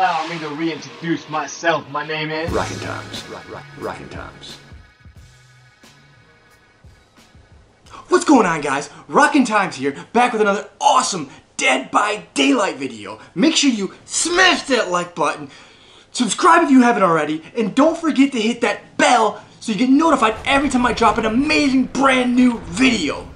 allow me to reintroduce myself. My name is Rockin' Times. Rock, rock, Rockin' Times. What's going on guys? Rockin' Times here, back with another awesome Dead by Daylight video. Make sure you smash that like button, subscribe if you haven't already, and don't forget to hit that bell so you get notified every time I drop an amazing brand new video.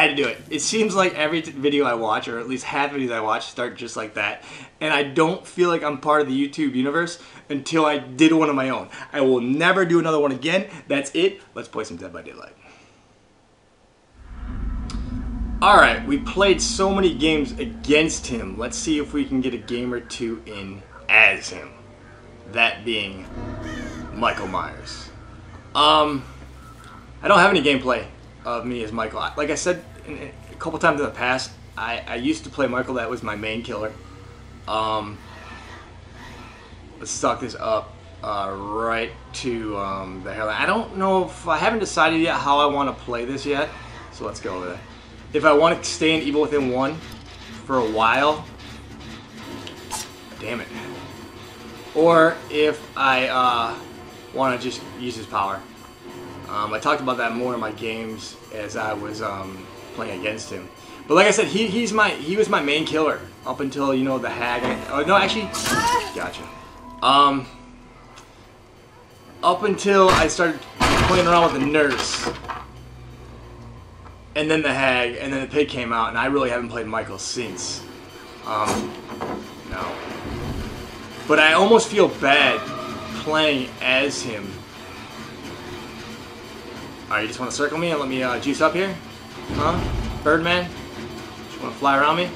Had to do it. It seems like every video I watch, or at least half videos I watch, start just like that. And I don't feel like I'm part of the YouTube universe until I did one of my own. I will never do another one again. That's it. Let's play some Dead by Daylight. Alright, we played so many games against him. Let's see if we can get a game or two in as him. That being Michael Myers. Um, I don't have any gameplay of me as Michael. Like I said a couple times in the past, I, I used to play Michael. That was my main killer. Um, let's stock this up uh, right to um, the hairline. I don't know if I haven't decided yet how I want to play this yet. So let's go over there. If I want to stay in Evil Within 1 for a while, damn it. Or if I uh, want to just use his power. Um, I talked about that more in my games as I was um, playing against him. But like I said, he, he's my he was my main killer up until you know the hag. Oh no, actually, gotcha. Um, up until I started playing around with the nurse, and then the hag, and then the pig came out, and I really haven't played Michael since. Um, no. But I almost feel bad playing as him Alright, you just want to circle me and let me uh, juice up here? Huh? Birdman? Want to fly around me?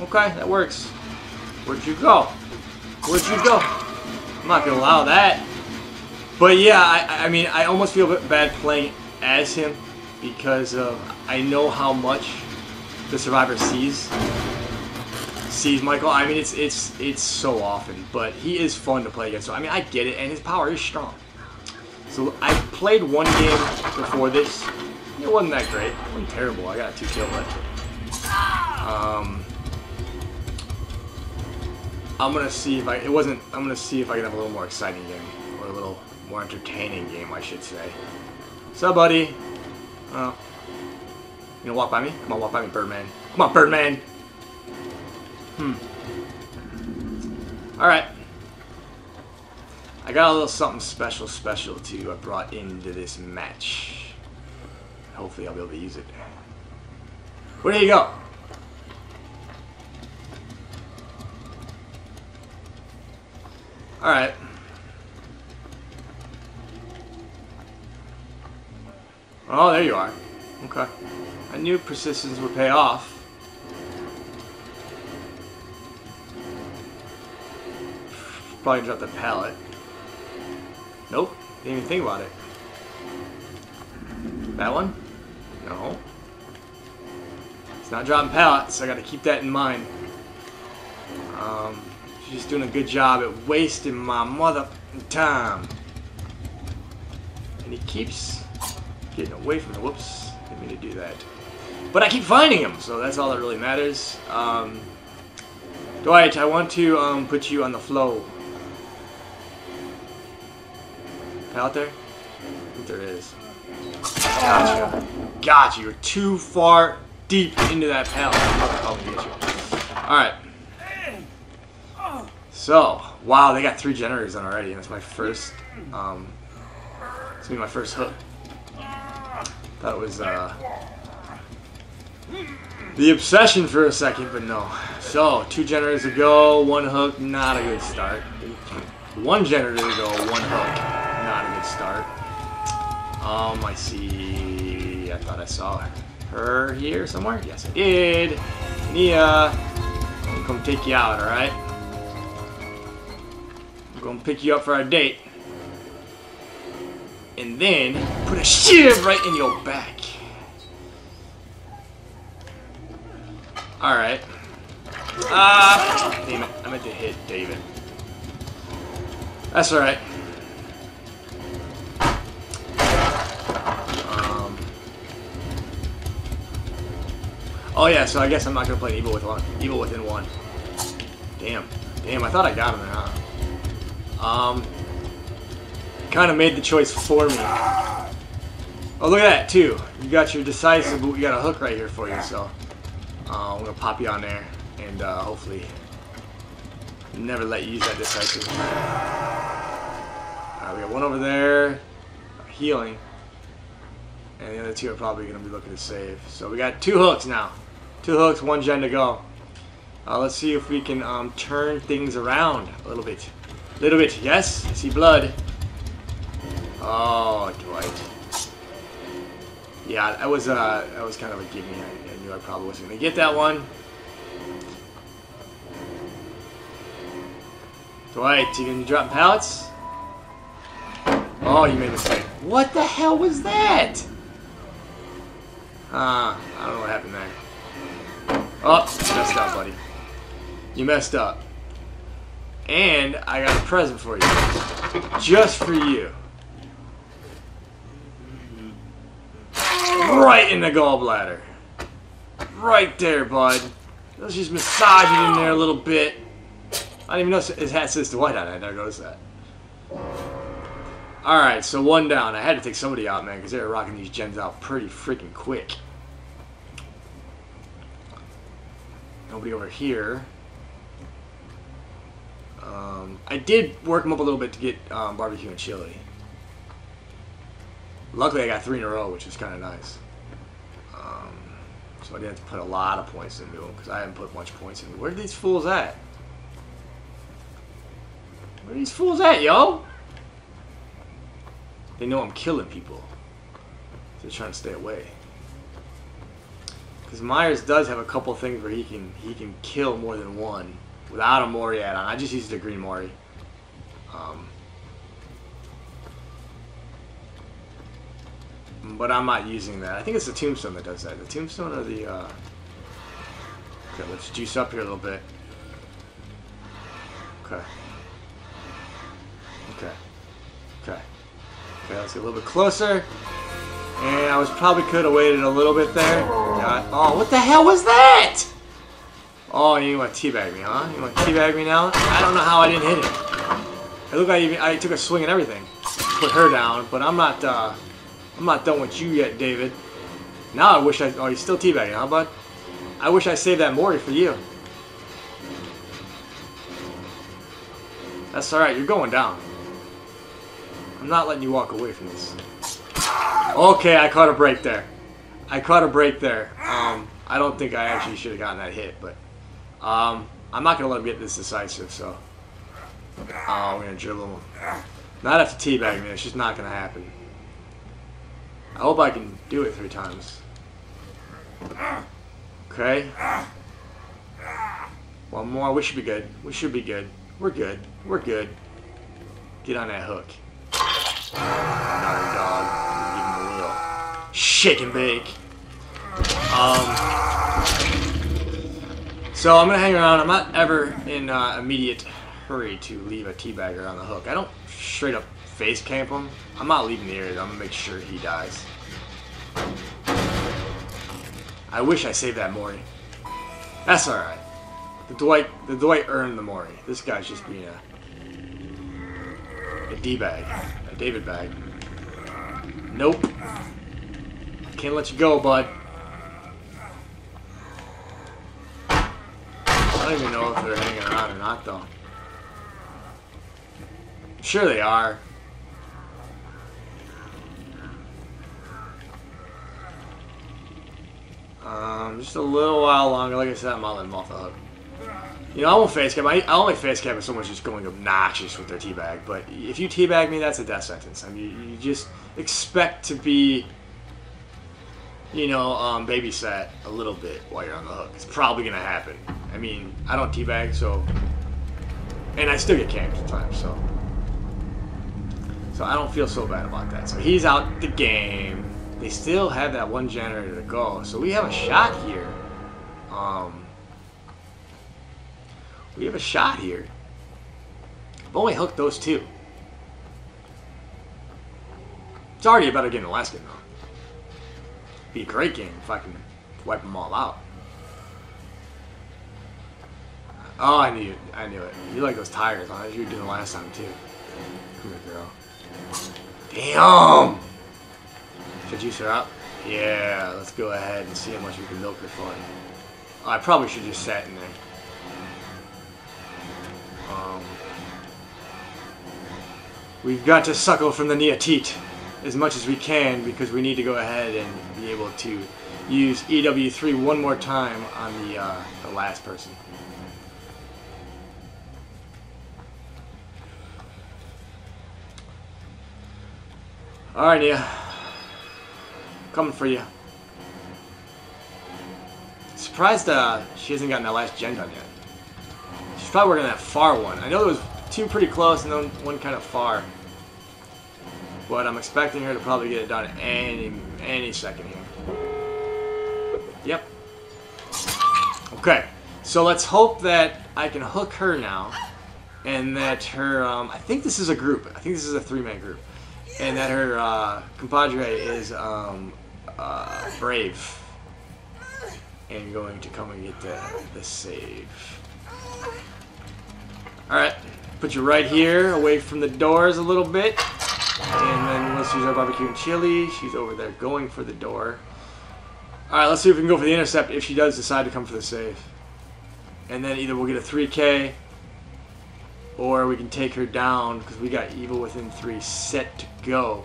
Okay, that works. Where'd you go? Where'd you go? I'm not gonna allow that. But yeah, I, I mean, I almost feel bad playing as him because of I know how much the survivor sees sees Michael. I mean, it's it's it's so often, but he is fun to play against. So I mean, I get it, and his power is strong. So I played one game before this. It wasn't that great. It wasn't terrible. I got two kills left. Um, I'm gonna see if I. It wasn't. I'm gonna see if I can have a little more exciting game or a little more entertaining game, I should say. So, buddy. Oh. You gonna walk by me? Come on, walk by me, Birdman. Come on, Birdman. Hmm. All right. I got a little something special, special to I brought into this match. Hopefully, I'll be able to use it. Where do you go? All right. Oh, there you are. Okay. I knew persistence would pay off. Probably drop the pallet. Nope. Didn't even think about it. That one? It's not dropping pallets. I got to keep that in mind. Um, she's doing a good job at wasting my mother time. And he keeps getting away from me. Whoops. Didn't mean to do that. But I keep finding him, so that's all that really matters. Um, Dwight, I want to um, put you on the flow. Out there? I think there is. Gotcha. Gotcha. You're too far deep into that pallet. Alright. So, wow, they got three generators on already, and that's my first, um, it's gonna be my first hook. That was, uh, the obsession for a second, but no. So, two generators to go, one hook, not a good start. One generator to go, one hook not a good start. Um, I see. I thought I saw her here somewhere. Yes, I did. Nea, I'm gonna come take you out. All right. I'm gonna pick you up for our date, and then put a shiv right in your back. All right. Ah, damn it! I meant to hit David. That's all Oh yeah, so I guess I'm not gonna play Evil with one. Evil within one. Damn, damn! I thought I got him there, huh? Um, kind of made the choice for me. Oh, look at that too. You got your decisive, but we got a hook right here for you. So uh, I'm gonna pop you on there, and uh, hopefully never let you use that decisive. Alright, we got one over there, healing. And the other two are probably going to be looking to save. So we got two hooks now. Two hooks, one gen to go. Uh, let's see if we can um, turn things around a little bit. A little bit. Yes, I see blood. Oh, Dwight. Yeah, that was uh, that was kind of a gimme. I, I knew I probably wasn't going to get that one. Dwight, you gonna drop pallets? Oh, you made a mistake. What the hell was that? Uh, I don't know what happened there. Oh, you messed up, buddy. You messed up. And I got a present for you. Just for you. Right in the gallbladder. Right there, bud. Let's just massage it in there a little bit. I didn't even know his hat says Dwight on it. I never noticed that. Alright, so one down. I had to take somebody out, man, because they were rocking these gens out pretty freaking quick. Nobody over here. Um, I did work them up a little bit to get um, barbecue and chili. Luckily, I got three in a row, which is kind of nice. Um, so I didn't have to put a lot of points into them, because I haven't put much points in. Where are these fools at? Where are these fools at, yo? They know I'm killing people. They're trying to stay away. Because Myers does have a couple things where he can he can kill more than one without a Mori add-on. I just used the green Mori. Um, but I'm not using that. I think it's the Tombstone that does that. The Tombstone or the... Uh... Okay, let's juice up here a little bit. Okay. Okay. Okay. Okay, let's get a little bit closer. And I was probably could have waited a little bit there. Oh, what the hell was that? Oh, you want to teabag me, huh? You want to teabag me now? I don't know how I didn't hit it. It looked like even, I took a swing and everything. Put her down, but I'm not, uh, I'm not done with you yet, David. Now I wish I, oh, he's still teabagging, huh, bud? I wish I saved that Mori for you. That's alright, you're going down. I'm not letting you walk away from this. Okay, I caught a break there. I caught a break there. Um, I don't think I actually should have gotten that hit, but um, I'm not going to let him get this decisive, so oh, I'm going to dribble him. Not after teabag me, it's just not going to happen. I hope I can do it three times. Okay. One more. We should be good. We should be good. We're good. We're good. Get on that hook. Shake and bake. Um, so I'm gonna hang around. I'm not ever in uh, immediate hurry to leave a teabagger on the hook. I don't straight up face camp him. I'm not leaving the area. I'm gonna make sure he dies. I wish I saved that Mori. That's alright. The Dwight the Dwight earned the Mori. This guy's just being a a D-bag. A David bag. Nope. Can't let you go, bud. I don't even know if they're hanging around or not, though. Sure they are. Um, just a little while longer. Like I said, I'm letting them off the hook. You know, I won't face camp. I, I only face camp if someone's just going obnoxious with their teabag. But if you teabag me, that's a death sentence. I mean, you, you just expect to be, you know, um, babysat a little bit while you're on the hook. It's probably to happen. I mean, I don't teabag, so... And I still get camped sometimes, so... So I don't feel so bad about that. So he's out the game. They still have that one generator to go. So we have a shot here. Um, we have a shot here. I've only hooked those two. It's already better last game, though be a great game if I can wipe them all out. Oh, I knew it. I knew it. You like those tires, huh? You were doing last time, too. Come here, girl. Damn! Should you shut up? Yeah, let's go ahead and see how much we can milk her for. Oh, I probably should just sat in there. Um, we've got to suckle from the neotete as much as we can because we need to go ahead and be able to use EW3 one more time on the, uh, the last person. Alright, Nea. Coming for you. Surprised uh, she hasn't gotten that last gen done yet. She's probably working on that far one. I know there was two pretty close and then one kind of far. But I'm expecting her to probably get it done any any second here. Yep. Okay. So let's hope that I can hook her now. And that her, um, I think this is a group. I think this is a three-man group. And that her uh, compadre is um, uh, brave. And going to come and get the, the save. Alright. Put you right here, away from the doors a little bit. And then let's use our barbecue and chili. She's over there going for the door. Alright, let's see if we can go for the intercept if she does decide to come for the save. And then either we'll get a 3K or we can take her down because we got evil within three set to go.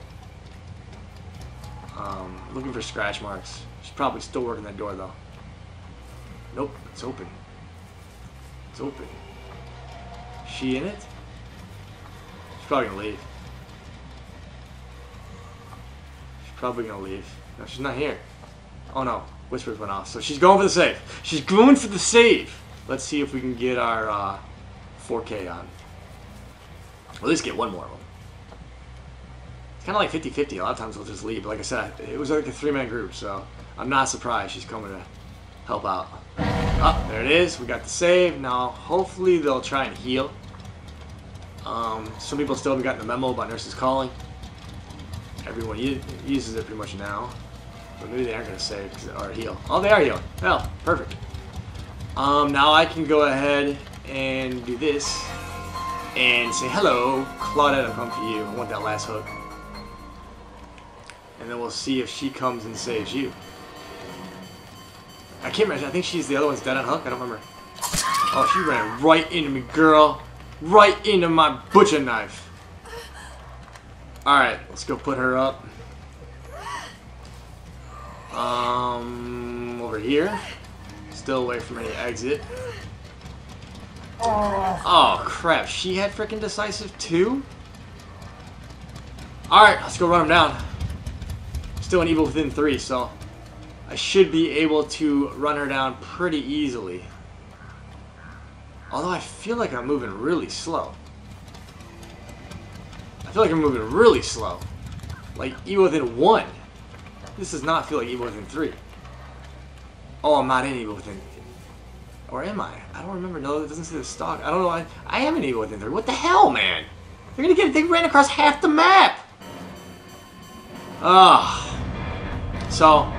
Um, looking for scratch marks. She's probably still working that door though. Nope, it's open. It's open. She in it? She's probably gonna leave. Probably gonna leave. No, she's not here. Oh no, whispers went off. So she's going for the save. She's going for the save. Let's see if we can get our uh, 4K on. At least get one more of them. It's kind of like 50-50. A lot of times we'll just leave. Like I said, it was like a three-man group, so I'm not surprised she's coming to help out. Oh, there it is. We got the save. Now, hopefully they'll try and heal. Um, some people still haven't gotten the memo about Nurse's Calling. Everyone uses it pretty much now. But maybe they aren't going to save or heal. Oh, they are healing. Hell, perfect. Um, now I can go ahead and do this and say, hello, Claudette, I'm coming for you. I want that last hook. And then we'll see if she comes and saves you. I can't remember. I think she's the other one's dead on hook. I don't remember. Oh, she ran right into me, girl. Right into my butcher knife. Alright, let's go put her up. Um, over here. Still away from any exit. Oh, crap. She had freaking decisive too? Alright, let's go run him down. Still an evil within three, so I should be able to run her down pretty easily. Although I feel like I'm moving really slow. I feel like I'm moving really slow. Like, evil within one. This does not feel like evil within three. Oh, I'm not in evil within or am I? I don't remember. No, it doesn't say the stock. I don't know. I, I am an evil within three. What the hell, man? They're gonna get. It they ran across half the map. Ah. So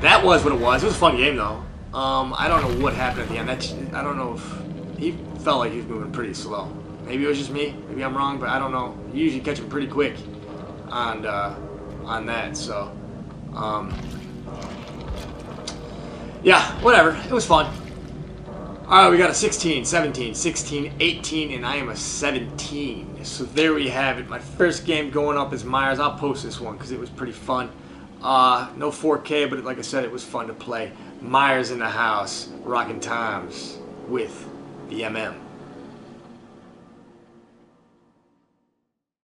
that was what it was. It was a fun game though. Um, I don't know what happened at the end. That I don't know if he felt like he was moving pretty slow. Maybe it was just me. Maybe I'm wrong, but I don't know. You usually catch them pretty quick on uh, on that. So, um, yeah, whatever. It was fun. Alright, we got a 16, 17, 16, 18, and I am a 17. So there we have it. My first game going up is Myers. I'll post this one because it was pretty fun. Uh, no 4K, but like I said, it was fun to play. Myers in the house, Rockin' Times with the MM.